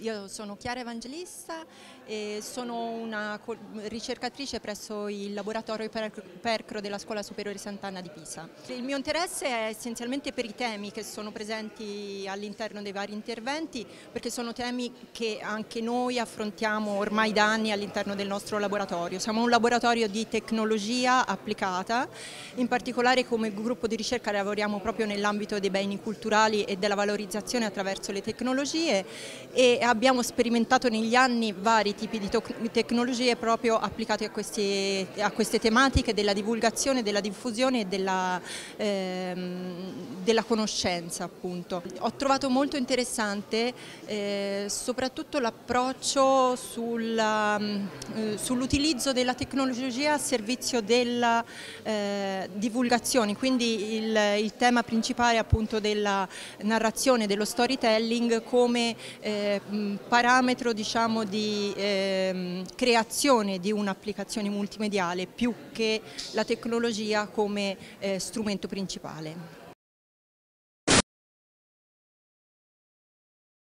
Io sono Chiara Evangelista e sono una ricercatrice presso il laboratorio Percro della Scuola Superiore Sant'Anna di Pisa. Il mio interesse è essenzialmente per i temi che sono presenti all'interno dei vari interventi perché sono temi che anche noi affrontiamo ormai da anni all'interno del nostro laboratorio. Siamo un laboratorio di tecnologia applicata, in particolare come gruppo di ricerca lavoriamo proprio nell'ambito dei beni culturali e della valorizzazione attraverso le tecnologie e abbiamo sperimentato negli anni vari tipi di tecnologie proprio applicate a, questi, a queste tematiche della divulgazione, della diffusione e della, ehm, della conoscenza appunto. Ho trovato molto interessante eh, soprattutto l'approccio sulla, eh, sull'utilizzo della tecnologia a servizio della eh, divulgazione, quindi il, il, tema principale appunto della narrazione, dello storytelling come eh, parametro diciamo, di eh, creazione di un'applicazione multimediale più che la tecnologia come eh, strumento principale.